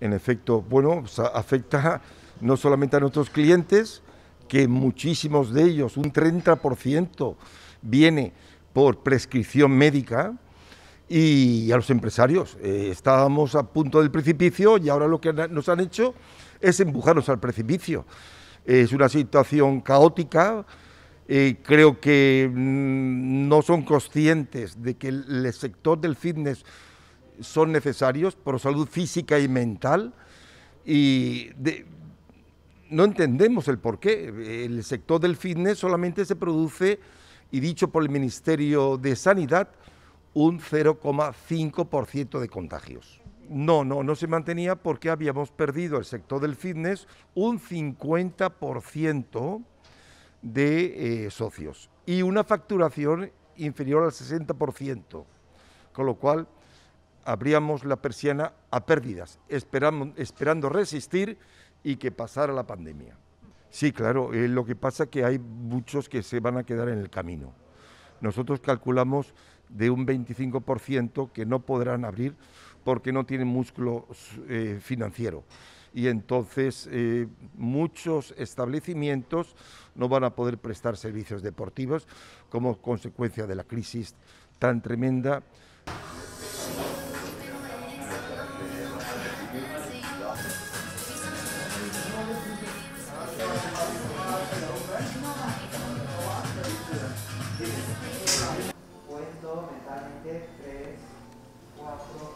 En efecto, bueno, afecta no solamente a nuestros clientes, que muchísimos de ellos, un 30%, viene por prescripción médica, y a los empresarios. Eh, estábamos a punto del precipicio y ahora lo que nos han hecho es empujarnos al precipicio. es una situación caótica. Eh, creo que mm, no son conscientes de que el, sector del fitness son necesarios por salud física y mental y no entendemos el por qué. El sector del fitness solamente se produce, y dicho por el Ministerio de Sanidad, un 0,5% de contagios. No, no, no se mantenía porque habíamos perdido el sector del fitness un 50% de eh, socios y una facturación inferior al 60%, con lo cual abríamos la persiana a pérdidas, esperando, resistir y que pasara la pandemia. Sí, claro, eh, lo que pasa es que hay muchos que se van a quedar en el camino. Nosotros calculamos de un 25% que no podrán abrir porque no tienen músculo eh, financiero. Y entonces eh, muchos establecimientos no van a poder prestar servicios deportivos como consecuencia de la crisis tan tremenda 3, 4, 4.